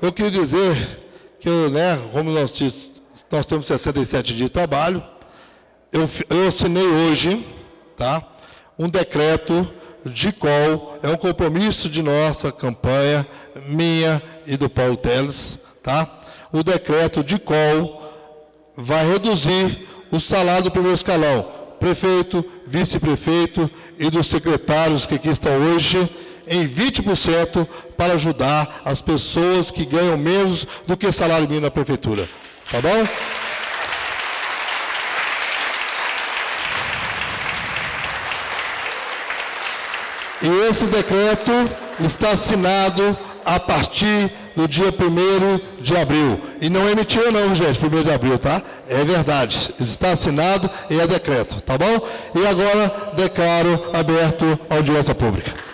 Eu queria dizer que, né, como nós, nós temos 67 dias de trabalho, eu, eu assinei hoje tá, um decreto de qual é um compromisso de nossa campanha, minha e do Paulo Teles, tá? o decreto de qual vai reduzir o salário do primeiro escalão, prefeito, vice-prefeito e dos secretários que aqui estão hoje, em 20% para ajudar as pessoas que ganham menos do que salário mínimo na prefeitura. Tá bom? E esse decreto está assinado a partir no dia 1 de abril. E não emitiu não, gente, 1 de abril, tá? É verdade. Está assinado e é decreto, tá bom? E agora declaro aberto a audiência pública.